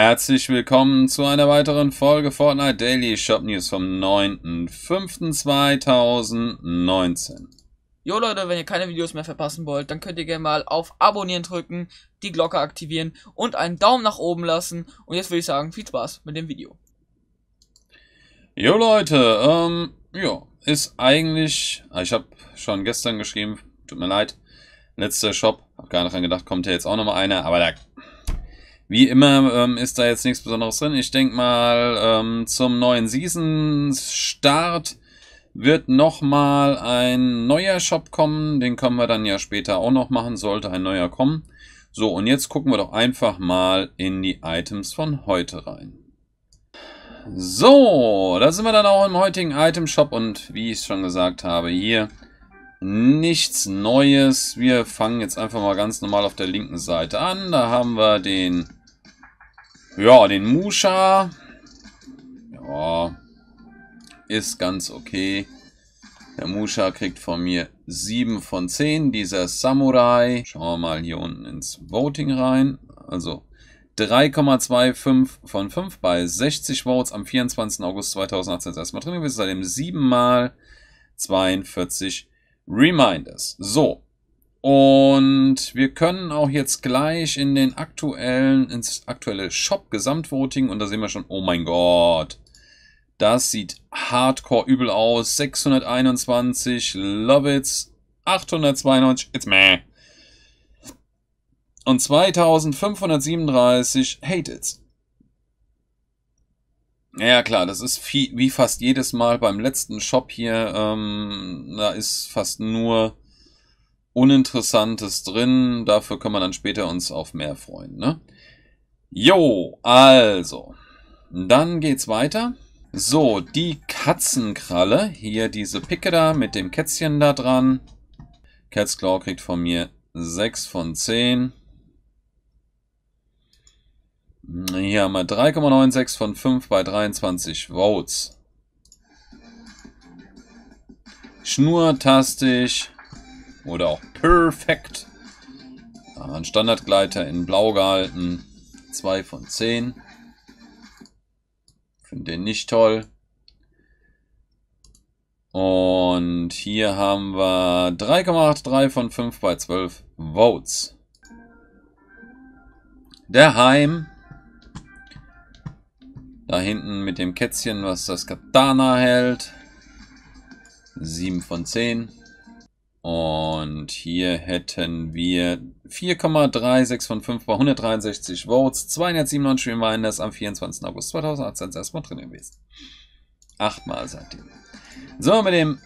Herzlich willkommen zu einer weiteren Folge Fortnite Daily Shop News vom 9.05.2019. Jo Leute, wenn ihr keine Videos mehr verpassen wollt, dann könnt ihr gerne mal auf Abonnieren drücken, die Glocke aktivieren und einen Daumen nach oben lassen. Und jetzt würde ich sagen, viel Spaß mit dem Video. Jo Leute, ähm, ja, ist eigentlich, ah, ich habe schon gestern geschrieben, tut mir leid, letzter Shop, hab gar nicht dran gedacht, kommt ja jetzt auch nochmal einer, aber da wie immer ähm, ist da jetzt nichts Besonderes drin. Ich denke mal, ähm, zum neuen Season-Start wird nochmal ein neuer Shop kommen. Den können wir dann ja später auch noch machen, sollte ein neuer kommen. So, und jetzt gucken wir doch einfach mal in die Items von heute rein. So, da sind wir dann auch im heutigen Item Shop und wie ich schon gesagt habe, hier nichts Neues. Wir fangen jetzt einfach mal ganz normal auf der linken Seite an. Da haben wir den ja, den Musha. Ja, ist ganz okay. Der Musha kriegt von mir 7 von 10. Dieser Samurai. Schauen wir mal hier unten ins Voting rein. Also 3,25 von 5 bei 60 Votes am 24. August 2018 ist erstmal drin gewesen. Seitdem 7 mal 42 Reminders. So, und wir können auch jetzt gleich in den aktuellen, ins aktuelle Shop Gesamtvoting und da sehen wir schon, oh mein Gott, das sieht hardcore übel aus. 621, love it, 892, it's meh. Und 2537, hate it. Ja klar, das ist wie fast jedes Mal beim letzten Shop hier, ähm, da ist fast nur Uninteressantes drin. Dafür können wir dann später uns auf mehr freuen. Ne? Jo, also. Dann geht's weiter. So, die Katzenkralle. Hier diese Picke da mit dem Kätzchen da dran. Catsclaw kriegt von mir 6 von 10. Hier haben wir 3,96 von 5 bei 23 Votes. Schnurtastisch oder auch perfekt. Ein Standardgleiter in blau gehalten. 2 von 10. Finde den nicht toll. Und hier haben wir 3,83 von 5 bei 12 Votes. Der Heim. Da hinten mit dem Kätzchen, was das Katana hält. 7 von 10. Und hier hätten wir 4,36 von 5 bei 163 Votes, 297 Reminders am 24. August 2018 erstmal drin gewesen. Achtmal seitdem. So, mit dem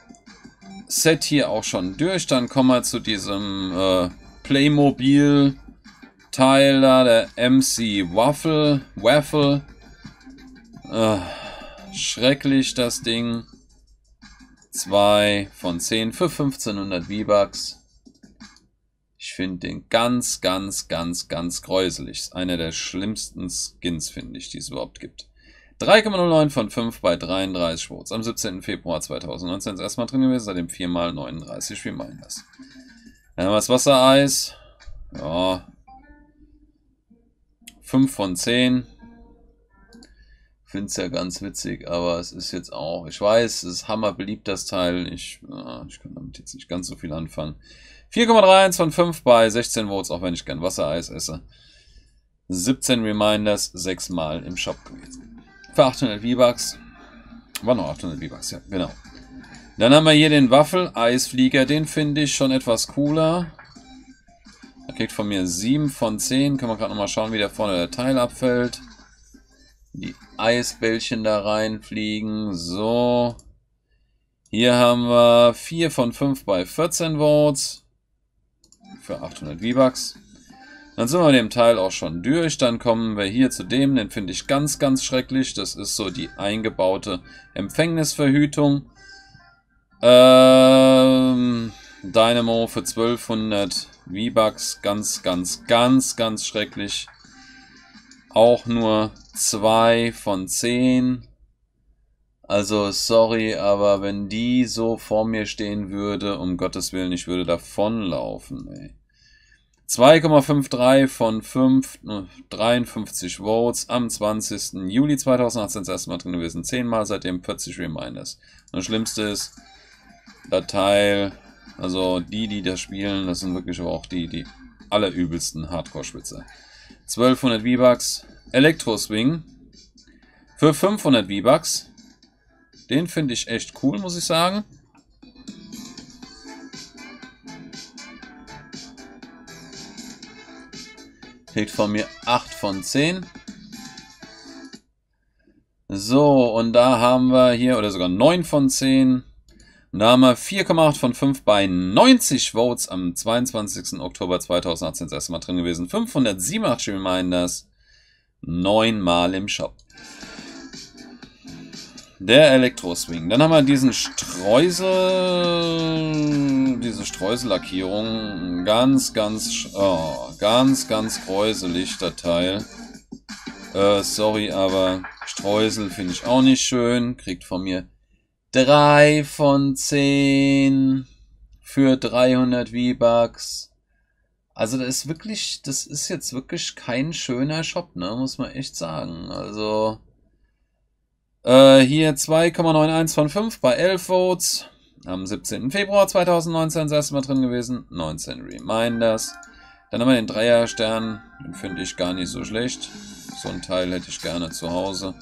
Set hier auch schon durch. Dann kommen wir zu diesem äh, Playmobil-Teil da, der MC Waffle. Waffle. Äh, schrecklich das Ding. 2 von 10 für 1500 V-Bucks. Ich finde den ganz, ganz, ganz, ganz gräuselig. Ist einer der schlimmsten Skins, finde ich, die es überhaupt gibt. 3,09 von 5 bei 33 Votes. Am 17. Februar 2019 ist erstmal drin gewesen, seitdem 4 mal 39 Reminders. Dann haben wir das Wassereis. Ja. 5 von 10 finde es ja ganz witzig, aber es ist jetzt auch, ich weiß, es ist hammer beliebt, das Teil. Ich, ich kann damit jetzt nicht ganz so viel anfangen. 4,31 von 5 bei 16 Votes, auch wenn ich gern Wassereis esse. 17 Reminders, 6 Mal im Shop gewesen. Für 800 V-Bucks. War noch 800 V-Bucks, ja, genau. Dann haben wir hier den Waffel-Eisflieger, den finde ich schon etwas cooler. Er kriegt von mir 7 von 10. Können wir gerade nochmal schauen, wie der vorne der Teil abfällt die Eisbällchen da reinfliegen. So. Hier haben wir 4 von 5 bei 14 Votes. Für 800 V-Bucks. Dann sind wir mit dem Teil auch schon durch. Dann kommen wir hier zu dem, den finde ich ganz, ganz schrecklich. Das ist so die eingebaute Empfängnisverhütung. Ähm, Dynamo für 1200 V-Bucks. Ganz, ganz, ganz, ganz schrecklich. Auch nur 2 von 10. Also sorry, aber wenn die so vor mir stehen würde, um Gottes Willen, ich würde davonlaufen, ey. 2,53 von 5, 53 Votes am 20. Juli 2018 das erste Mal drin gewesen. 10 Mal seitdem 40 Reminders. Und das Schlimmste ist, der Teil, also die, die das spielen, das sind wirklich auch die, die allerübelsten Hardcore-Spitzer. 1200 V-Bucks, Elektro-Swing für 500 V-Bucks. Den finde ich echt cool, muss ich sagen. Kriegt von mir 8 von 10. So, und da haben wir hier, oder sogar 9 von 10. Wir 4,8 von 5 bei 90 Votes am 22. Oktober 2018 das erste Mal drin gewesen. 587 Reminders. 9 Mal im Shop. Der Elektro-Swing. Dann haben wir diesen Streusel, diese Streusellackierung. Ganz, ganz, oh, ganz, ganz gräuselig, der Teil. Äh, sorry, aber Streusel finde ich auch nicht schön. Kriegt von mir 3 von 10 für 300 V-Bucks. Also das ist wirklich, das ist jetzt wirklich kein schöner Shop, ne, muss man echt sagen. Also äh, hier 2,91 von 5 bei 11 Votes. Am 17. Februar 2019 das erste Mal drin gewesen. 19 Reminders. Dann haben wir den Dreierstern. Den finde ich gar nicht so schlecht. So ein Teil hätte ich gerne zu Hause.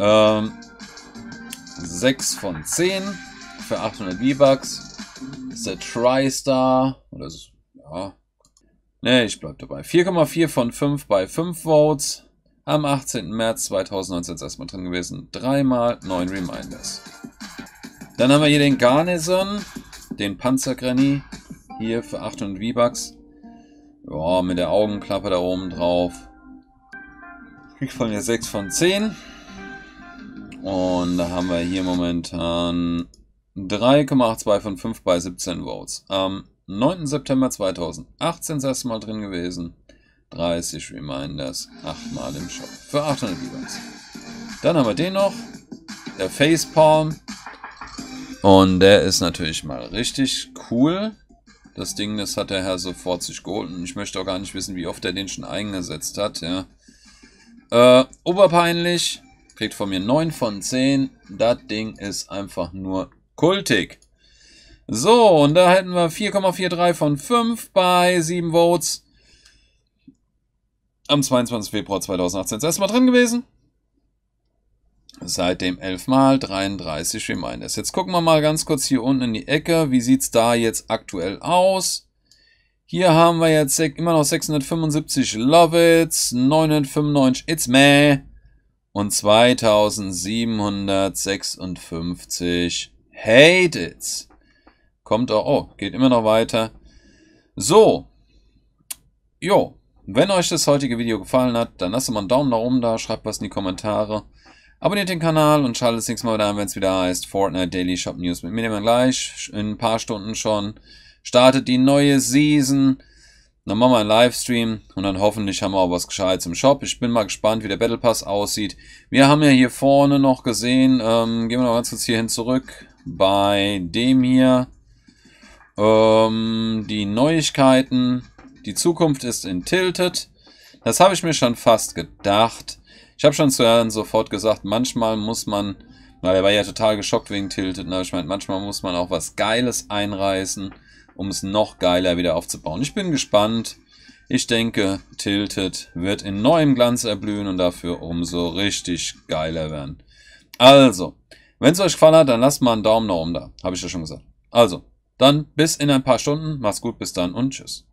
Ähm, 6 von 10 für 800 V-Bucks. Ist der TriStar. Oder ist, ja. Ne, ich bleib dabei. 4,4 von 5 bei 5 Votes. Am 18. März 2019 ist erstmal drin gewesen. Dreimal 9 Reminders. Dann haben wir hier den Garnison, den Panzergranny. Hier für 800 V-Bucks. Ja, mit der Augenklappe da oben drauf. Kriegt von mir 6 von 10. Und da haben wir hier momentan 3,82 von 5 bei 17 Votes. Am 9. September 2018 das erste Mal drin gewesen. 30 Reminders, 8 Mal im Shop. Für 800 V-Bucks. Dann haben wir den noch. Der Facepalm. Und der ist natürlich mal richtig cool. Das Ding, das hat der Herr sofort sich geholt. Und ich möchte auch gar nicht wissen, wie oft er den schon eingesetzt hat. Ja. Äh, oberpeinlich. Kriegt von mir 9 von 10. Das Ding ist einfach nur kultig. So, und da hätten wir 4,43 von 5 bei 7 Votes am 22. Februar 2018 das erste Mal drin gewesen. Seitdem 11 Mal 33 Reminders. Jetzt gucken wir mal ganz kurz hier unten in die Ecke. Wie sieht es da jetzt aktuell aus? Hier haben wir jetzt immer noch 675 Love It's, 995 It's Me und 2756 Hate It's. Kommt auch, oh, geht immer noch weiter. So. Jo, wenn euch das heutige Video gefallen hat, dann lasst mal einen Daumen nach oben da, schreibt was in die Kommentare. Abonniert den Kanal und schaltet das nächste Mal wieder ein, wenn es wieder heißt Fortnite Daily Shop News. Mit mir nehmen wir gleich in ein paar Stunden schon. Startet die neue Season. Dann machen wir einen Livestream und dann hoffentlich haben wir auch was Gescheites im Shop. Ich bin mal gespannt, wie der Battle Pass aussieht. Wir haben ja hier vorne noch gesehen, ähm, gehen wir noch ganz kurz hierhin zurück, bei dem hier, ähm, die Neuigkeiten die Zukunft ist in Tilted. Das habe ich mir schon fast gedacht. Ich habe schon zu sofort gesagt, manchmal muss man, weil er war ja total geschockt wegen Tilted, ne? ich meine, manchmal muss man auch was Geiles einreißen, um es noch geiler wieder aufzubauen. Ich bin gespannt. Ich denke, Tilted wird in neuem Glanz erblühen und dafür umso richtig geiler werden. Also, wenn es euch gefallen hat, dann lasst mal einen Daumen nach oben da. Habe ich ja schon gesagt. Also, dann bis in ein paar Stunden. Macht's gut, bis dann und tschüss.